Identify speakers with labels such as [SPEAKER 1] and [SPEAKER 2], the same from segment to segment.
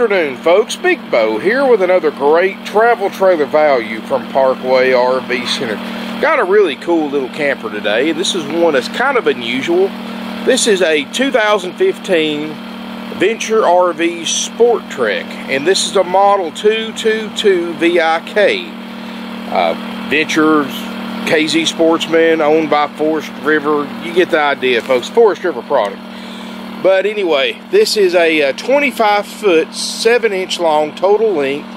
[SPEAKER 1] afternoon, folks. Big Bo here with another great travel trailer value from Parkway RV Center. Got a really cool little camper today. And this is one that's kind of unusual. This is a 2015 Venture RV Sport Trek, and this is a model 222 VIK. Uh, Venture KZ Sportsman, owned by Forest River. You get the idea, folks. Forest River product. But anyway, this is a, a 25 foot, 7 inch long total length,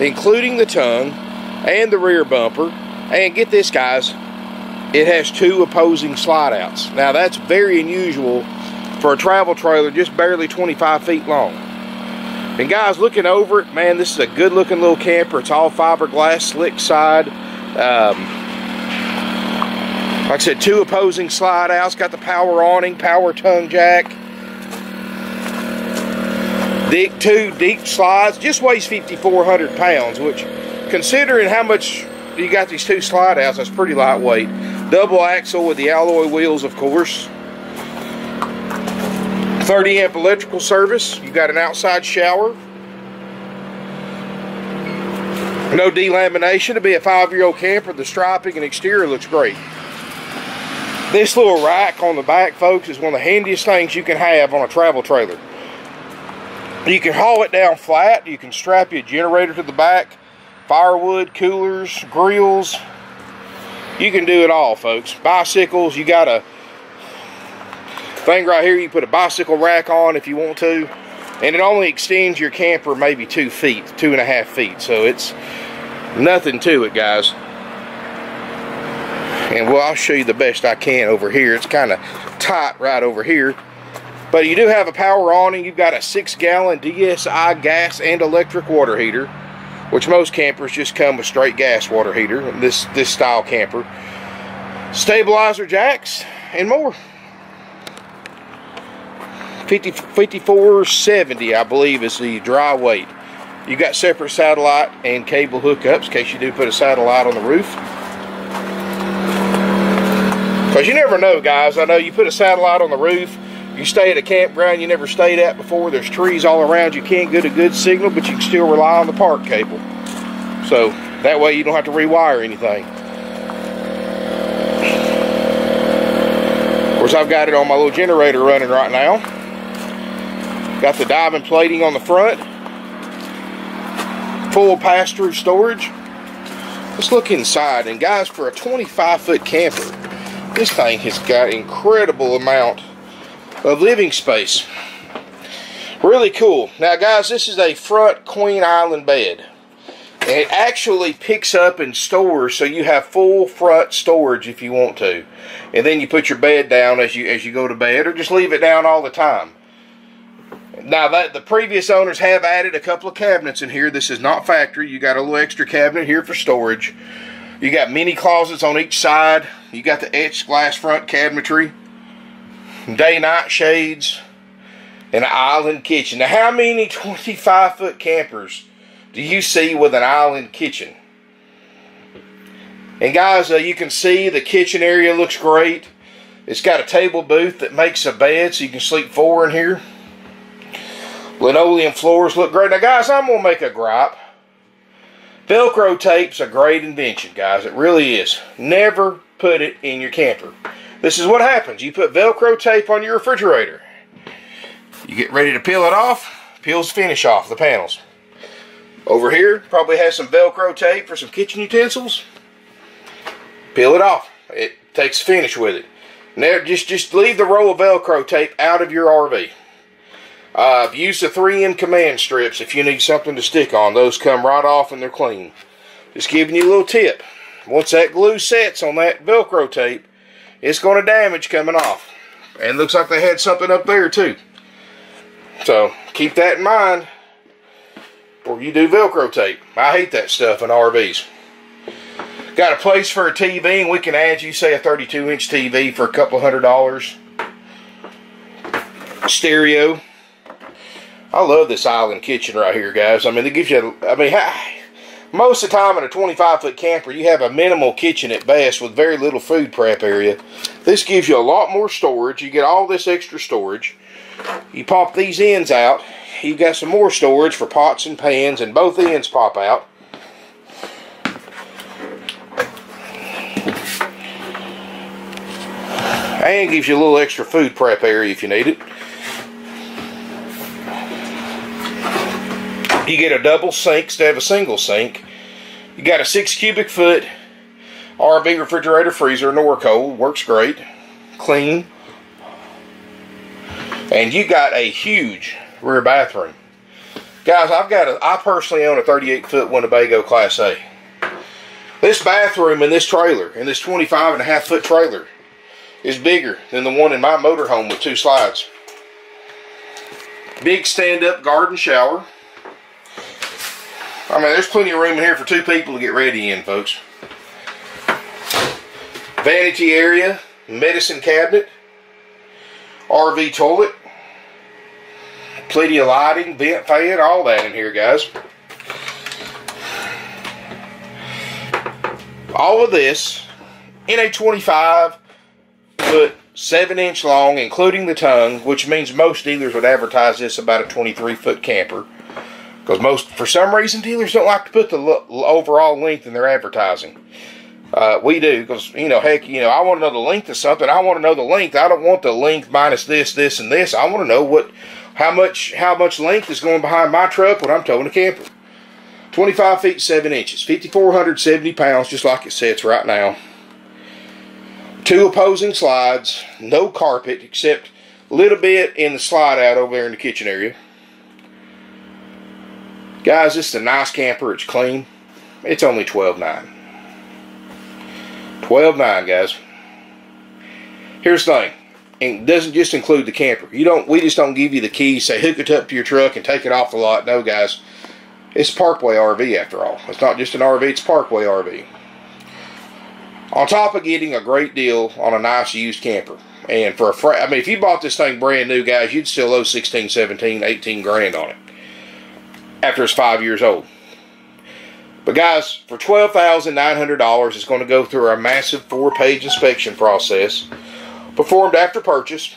[SPEAKER 1] including the tongue and the rear bumper. And get this, guys, it has two opposing slide outs. Now, that's very unusual for a travel trailer just barely 25 feet long. And guys, looking over it, man, this is a good looking little camper. It's all fiberglass, slick side. Um, like I said, two opposing slide outs. Got the power awning, power tongue jack. Deep two deep slides, just weighs 5,400 pounds, which considering how much you got these two slide outs, that's pretty lightweight. Double axle with the alloy wheels, of course. 30 amp electrical service. You got an outside shower. No delamination to be a five-year-old camper. The striping and exterior looks great. This little rack on the back, folks, is one of the handiest things you can have on a travel trailer. You can haul it down flat. You can strap your generator to the back, firewood, coolers, grills. You can do it all, folks. Bicycles, you got a thing right here. You put a bicycle rack on if you want to. And it only extends your camper maybe two feet, two and a half feet. So it's nothing to it, guys. And well, I'll show you the best I can over here. It's kind of tight right over here. But you do have a power awning. You've got a six gallon DSI gas and electric water heater, which most campers just come with straight gas water heater, this, this style camper. Stabilizer jacks and more. 50, 5470, I believe, is the dry weight. You got separate satellite and cable hookups in case you do put a satellite on the roof. Because you never know, guys. I know you put a satellite on the roof, you stay at a campground you never stayed at before, there's trees all around, you can't get a good signal, but you can still rely on the park cable. So that way you don't have to rewire anything. Of course, I've got it on my little generator running right now. Got the diamond plating on the front. Full pass-through storage. Let's look inside. And guys, for a 25 foot camper, this thing has got incredible amount of living space. Really cool. Now guys, this is a front queen island bed. It actually picks up and stores so you have full front storage if you want to. And then you put your bed down as you as you go to bed or just leave it down all the time. Now that the previous owners have added a couple of cabinets in here. This is not factory. You got a little extra cabinet here for storage. You got mini closets on each side. You got the etched glass front cabinetry day night shades, and an island kitchen. Now, how many 25 foot campers do you see with an island kitchen? And guys, uh, you can see the kitchen area looks great. It's got a table booth that makes a bed so you can sleep four in here. Linoleum floors look great. Now, guys, I'm going to make a gripe. Velcro tape's a great invention, guys. It really is. Never put it in your camper. This is what happens. You put Velcro tape on your refrigerator. You get ready to peel it off. Peels finish off the panels. Over here, probably has some Velcro tape for some kitchen utensils. Peel it off. It takes finish with it. Now, just, just leave the roll of Velcro tape out of your RV. Uh, I've the 3M command strips if you need something to stick on. Those come right off and they're clean. Just giving you a little tip. Once that glue sets on that Velcro tape, it's going to damage coming off. And looks like they had something up there too. So keep that in mind or you do Velcro tape. I hate that stuff in RVs. Got a place for a TV and we can add you say a 32 inch TV for a couple hundred dollars. Stereo. I love this island kitchen right here guys. I mean it gives you, I mean most of the time in a 25 foot camper, you have a minimal kitchen at best with very little food prep area. This gives you a lot more storage. You get all this extra storage. You pop these ends out you got some more storage for pots and pans, and both ends pop out. And gives you a little extra food prep area if you need it. You get a double sink instead of a single sink. You got a six cubic foot RV refrigerator freezer, Norcold, works great, clean. And you got a huge rear bathroom. Guys, I've got a, I personally own a 38 foot Winnebago Class A. This bathroom in this trailer, in this 25 and a half foot trailer, is bigger than the one in my motorhome with two slides. Big stand up garden shower. I mean, there's plenty of room in here for two people to get ready in, folks. Vanity area, medicine cabinet, RV toilet, plenty of lighting, vent fan, all that in here, guys. All of this in a 25 foot, 7 inch long, including the tongue, which means most dealers would advertise this about a 23 foot camper. Because most, for some reason, dealers don't like to put the overall length in their advertising. Uh, we do because you know, heck, you know, I want to know the length of something. I want to know the length. I don't want the length minus this, this, and this. I want to know what, how much, how much length is going behind my truck when I'm towing a camper. 25 feet 7 inches, 5,470 pounds, just like it sits right now. Two opposing slides, no carpet except a little bit in the slide out over there in the kitchen area. Guys, this is a nice camper. It's clean. It's only 12.9. 12.9, guys. Here's the thing. It doesn't just include the camper. You don't. We just don't give you the keys. Say hook it up to your truck and take it off the lot. No, guys. It's Parkway RV after all. It's not just an RV. It's Parkway RV. On top of getting a great deal on a nice used camper. And for a fr- I mean, if you bought this thing brand new, guys, you'd still owe 16, 17, 18 grand on it after it's five years old. But guys, for $12,900, it's going to go through our massive four-page inspection process performed after purchase.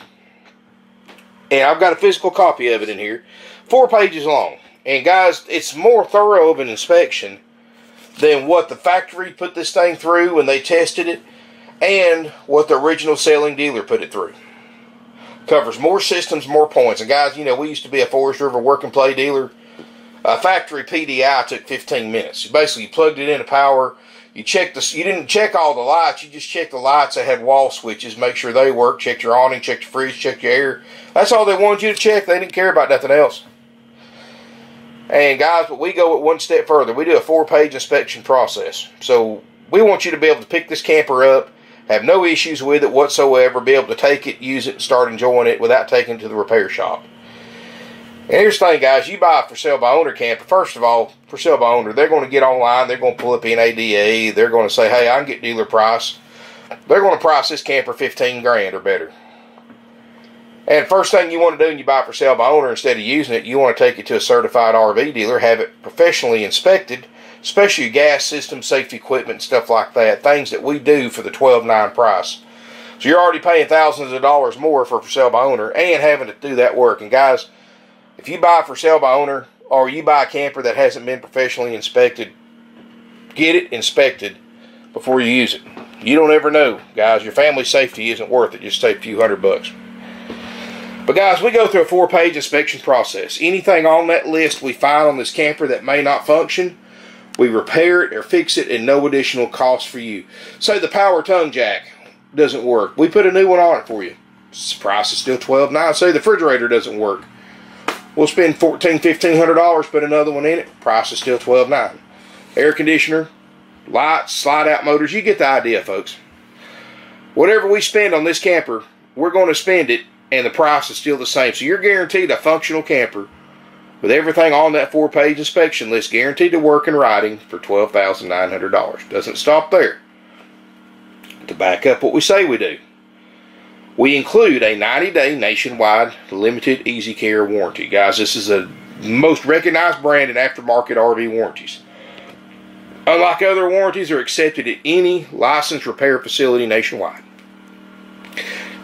[SPEAKER 1] And I've got a physical copy of it in here. Four pages long. And guys, it's more thorough of an inspection than what the factory put this thing through when they tested it and what the original selling dealer put it through. Covers more systems, more points. And guys, you know, we used to be a Forest River work and play dealer. A factory PDI took 15 minutes. Basically, you plugged it into power. You checked the. You didn't check all the lights. You just checked the lights that had wall switches. Make sure they work. Check your awning. Check your fridge. Check your air. That's all they wanted you to check. They didn't care about nothing else. And guys, but we go one step further. We do a four-page inspection process. So we want you to be able to pick this camper up, have no issues with it whatsoever, be able to take it, use it, and start enjoying it without taking it to the repair shop. And here's the thing, guys. You buy a for sale by owner camper. First of all, for sale by owner, they're going to get online. They're going to pull up NADA. They're going to say, hey, I can get dealer price. They're going to price this camper 15 grand or better. And first thing you want to do when you buy for sale by owner, instead of using it, you want to take it to a certified RV dealer, have it professionally inspected, especially gas system, safety equipment, stuff like that. Things that we do for the 12.9 price. So you're already paying thousands of dollars more for for sale by owner and having to do that work. And guys, if you buy for sale by owner or you buy a camper that hasn't been professionally inspected, get it inspected before you use it. You don't ever know, guys. Your family safety isn't worth it. Just take a few hundred bucks. But guys, we go through a four-page inspection process. Anything on that list we find on this camper that may not function, we repair it or fix it at no additional cost for you. Say the power tongue jack doesn't work. We put a new one on it for you. Price is still twelve nine. Say the refrigerator doesn't work. We'll spend fourteen, fifteen hundred dollars, put another one in it. Price is still twelve nine. Air conditioner, lights, slide out motors. You get the idea, folks. Whatever we spend on this camper, we're going to spend it, and the price is still the same. So you're guaranteed a functional camper with everything on that four-page inspection list, guaranteed to work and riding for twelve thousand nine hundred dollars. Doesn't stop there. To back up what we say we do. We include a 90 day nationwide limited easy care warranty. Guys, this is the most recognized brand in aftermarket RV warranties. Unlike other warranties, are accepted at any licensed repair facility nationwide.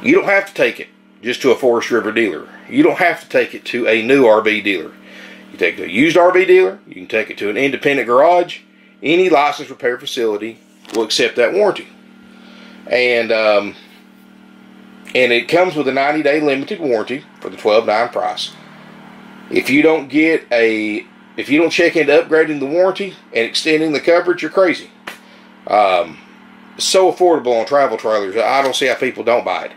[SPEAKER 1] You don't have to take it just to a Forest River dealer. You don't have to take it to a new RV dealer. You take it to a used RV dealer, you can take it to an independent garage, any licensed repair facility will accept that warranty. And um, and it comes with a 90 day limited warranty for the 12.9 price. If you don't get a if you don't check into upgrading the warranty and extending the coverage, you're crazy. Um, so affordable on travel trailers. I don't see how people don't buy it.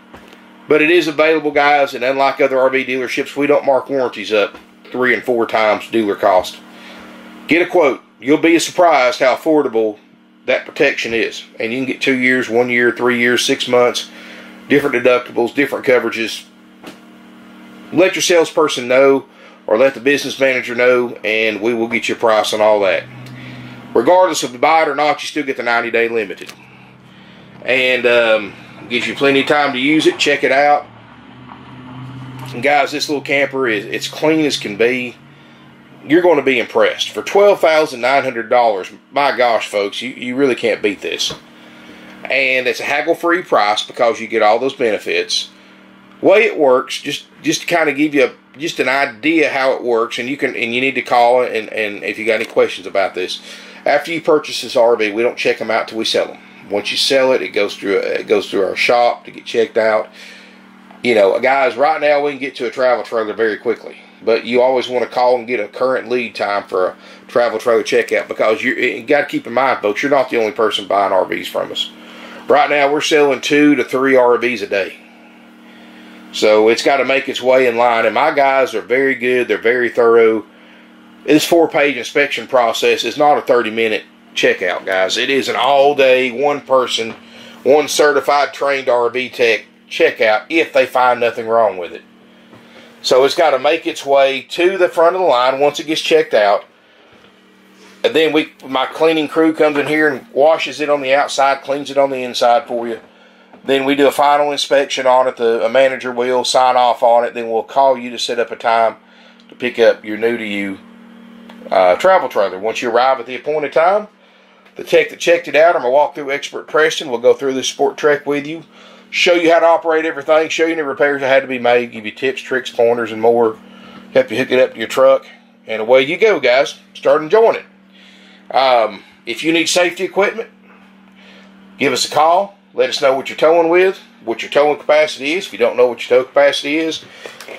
[SPEAKER 1] But it is available, guys, and unlike other RV dealerships, we don't mark warranties up three and four times dealer cost. Get a quote. You'll be surprised how affordable that protection is. And you can get two years, one year, three years, six months, different deductibles, different coverages. Let your salesperson know or let the business manager know, and we will get you a price on all that. Regardless of the buy it or not, you still get the 90 day limited. And um, gives you plenty of time to use it, check it out. And guys, this little camper is it's clean as can be. You're going to be impressed. For $12,900, my gosh, folks, you, you really can't beat this. And it's a haggle free price because you get all those benefits. Way it works, just just to kind of give you a just an idea how it works, and you can and you need to call and and if you got any questions about this, after you purchase this RV, we don't check them out till we sell them. Once you sell it, it goes through it goes through our shop to get checked out. You know, guys, right now we can get to a travel trailer very quickly, but you always want to call and get a current lead time for a travel trailer checkout because you, you got to keep in mind, folks, you're not the only person buying RVs from us. Right now, we're selling two to three RVs a day. So it's got to make its way in line. And my guys are very good. They're very thorough. This four page inspection process is not a 30 minute checkout, guys. It is an all day, one person, one certified trained RV tech checkout if they find nothing wrong with it. So it's got to make its way to the front of the line once it gets checked out. And then we, my cleaning crew comes in here and washes it on the outside, cleans it on the inside for you then we do a final inspection on it. The manager will sign off on it. Then we'll call you to set up a time to pick up your new to you uh, travel trailer. Once you arrive at the appointed time, the tech that checked it out, I'm going to walk through expert Preston. We'll go through this sport trek with you, show you how to operate everything, show you any repairs that had to be made, give you tips, tricks, pointers, and more. Help you hook it up to your truck, and away you go, guys. Start enjoying it. Um, if you need safety equipment, give us a call. Let us know what you're towing with, what your towing capacity is. If you don't know what your tow capacity is,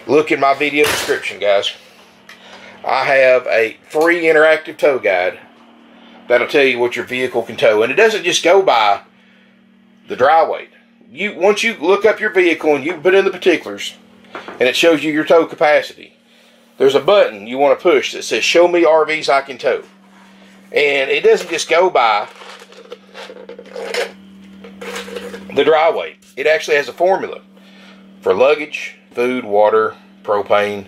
[SPEAKER 1] look in my video description, guys. I have a free interactive tow guide that'll tell you what your vehicle can tow. And it doesn't just go by the dry weight. You once you look up your vehicle and you put in the particulars and it shows you your tow capacity, there's a button you want to push that says show me RVs I can tow. And it doesn't just go by the dry weight. It actually has a formula for luggage, food, water, propane.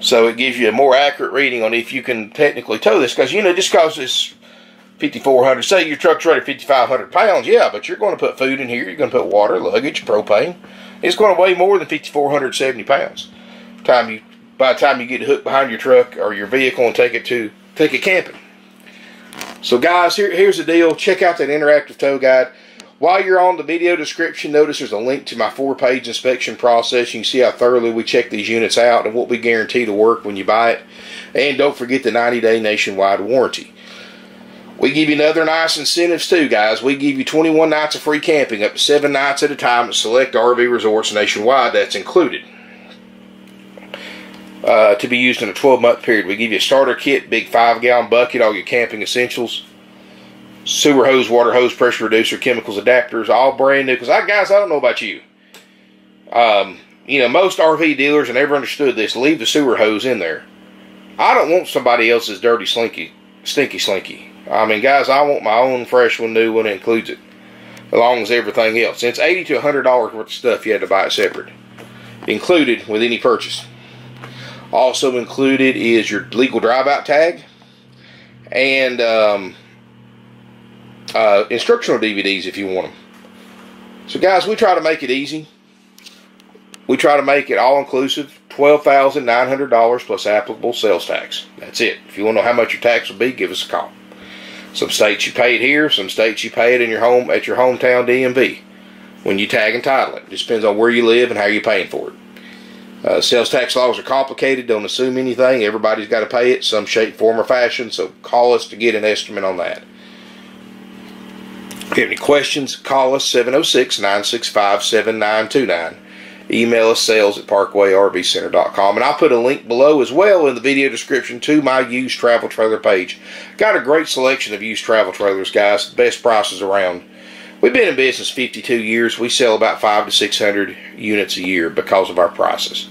[SPEAKER 1] So it gives you a more accurate reading on if you can technically tow this. Because, you know, just because it's 5,400, say your truck's rated 5,500 pounds, yeah, but you're going to put food in here, you're going to put water, luggage, propane. It's going to weigh more than 5,470 pounds. Time you, by the time you get hooked behind your truck or your vehicle and take it to take it camping. So, guys, here, here's the deal. Check out that interactive tow guide. While you're on the video description, notice there's a link to my four-page inspection process. You can see how thoroughly we check these units out and what we guarantee to work when you buy it. And don't forget the 90-day nationwide warranty. We give you another nice incentives too, guys. We give you 21 nights of free camping, up to seven nights at a time at select RV resorts nationwide. That's included. Uh, to be used in a 12-month period. We give you a starter kit, big five-gallon bucket, all your camping essentials sewer hose, water hose, pressure reducer, chemicals, adapters, all brand new. Because I guys, I don't know about you. Um, you know, most RV dealers, and never understood this, leave the sewer hose in there. I don't want somebody else's dirty, slinky, stinky, slinky. I mean, guys, I want my own fresh one, new one, includes it, along as everything else. It's eighty to hundred dollars worth of stuff you had to buy it separate, included with any purchase. Also included is your legal drive-out tag, and um, uh, instructional DVDs if you want them. So, guys, we try to make it easy. We try to make it all inclusive $12,900 plus applicable sales tax. That's it. If you want to know how much your tax will be, give us a call. Some states you pay it here, some states you pay it in your home at your hometown DMV. when you tag and title it. Just depends on where you live and how you're paying for it. Uh, sales tax laws are complicated. Don't assume anything. Everybody's got to pay it some shape, form, or fashion. So call us to get an estimate on that. If you have any questions, call us 706 965 7929. Email us sales at parkwayrvcenter.com. And I'll put a link below as well in the video description to my used travel trailer page. Got a great selection of used travel trailers, guys. Best prices around. We've been in business 52 years. We sell about five to 600 units a year because of our prices.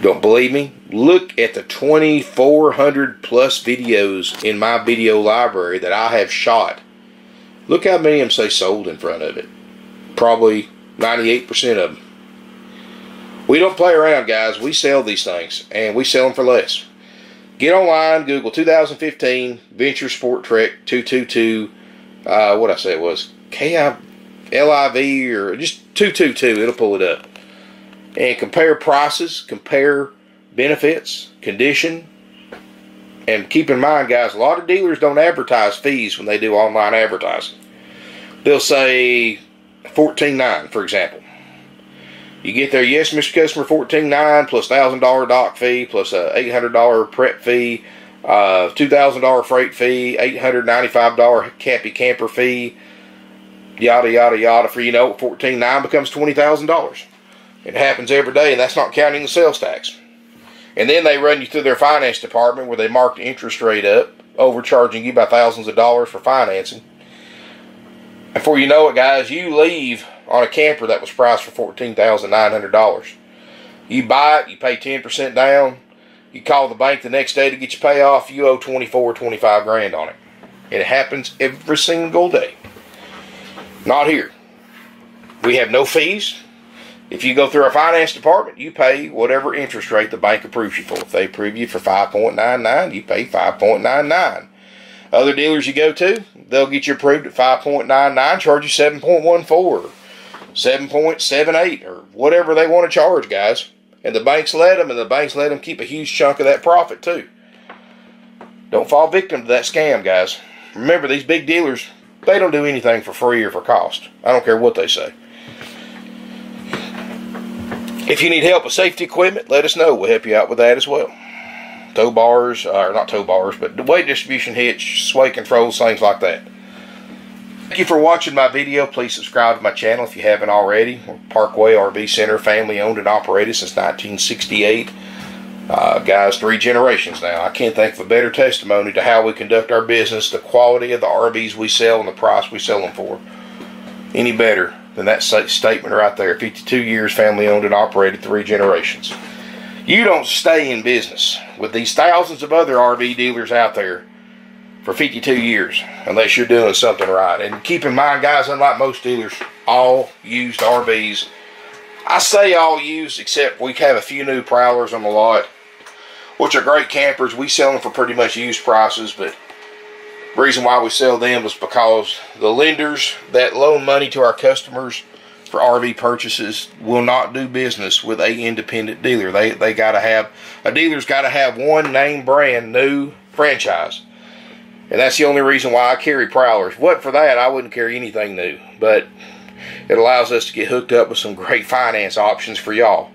[SPEAKER 1] Don't believe me? Look at the 2,400 plus videos in my video library that I have shot Look how many of them say sold in front of it. Probably 98% of them. We don't play around, guys. We sell these things, and we sell them for less. Get online, Google 2015 Venture Sport Trek 222. Uh, what I say it was K I L I V or just 222. It'll pull it up. And compare prices, compare benefits, condition, and keep in mind, guys, a lot of dealers don't advertise fees when they do online advertising. They'll say fourteen nine, for example. You get there, yes, Mr. Customer, fourteen nine plus plus thousand dollar doc fee plus a eight hundred dollar prep fee, uh, two thousand dollar freight fee, eight hundred ninety five dollar campy camper fee, yada yada yada. For you know, fourteen nine becomes twenty thousand dollars. It happens every day, and that's not counting the sales tax. And then they run you through their finance department where they mark the interest rate up, overcharging you by thousands of dollars for financing. Before you know it, guys, you leave on a camper that was priced for $14,900. You buy it, you pay 10% down, you call the bank the next day to get your payoff, you owe 24, 25 grand on it. It happens every single day. Not here. We have no fees. If you go through our finance department, you pay whatever interest rate the bank approves you for. If they approve you for 5.99, you pay 5.99. Other dealers you go to, they'll get you approved at 5.99, charge you 7.14, 7.78, or whatever they want to charge, guys. And the banks let them, and the banks let them keep a huge chunk of that profit too. Don't fall victim to that scam, guys. Remember, these big dealers, they don't do anything for free or for cost. I don't care what they say. If you need help with safety equipment, let us know. We'll help you out with that as well. Tow bars, or not tow bars, but the weight distribution hitch, sway controls, things like that. Thank you for watching my video. Please subscribe to my channel if you haven't already. Parkway RV Center, family owned and operated since 1968. Uh, guys, three generations now. I can't think of a better testimony to how we conduct our business, the quality of the RVs we sell, and the price we sell them for. Any better than that statement right there. 52 years, family owned and operated, three generations. You don't stay in business with these thousands of other RV dealers out there for 52 years unless you're doing something right. And keep in mind, guys, unlike most dealers, all used RVs. I say all used, except we have a few new Prowlers on the lot, which are great campers. We sell them for pretty much used prices, but reason why we sell them is because the lenders that loan money to our customers for RV purchases will not do business with a independent dealer. They they got to have a dealer's got to have one name brand new franchise. And that's the only reason why I carry Prowlers. What for that, I wouldn't carry anything new. But it allows us to get hooked up with some great finance options for y'all.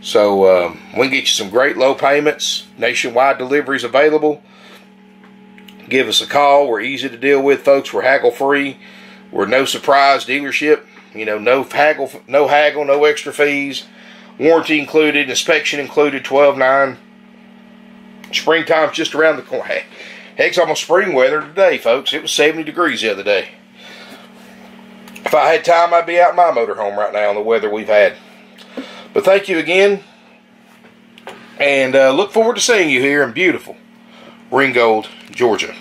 [SPEAKER 1] So um, we can get you some great low payments, nationwide deliveries available give us a call. We're easy to deal with, folks. We're haggle free. We're no surprise dealership. You know, no haggle, no haggle, no extra fees. Warranty included, inspection included, 12.9. Springtime's just around the corner. Heck, it's almost spring weather today, folks. It was 70 degrees the other day. If I had time, I'd be out in my motorhome right now in the weather we've had. But thank you again. And uh, look forward to seeing you here in beautiful Ringgold, Georgia.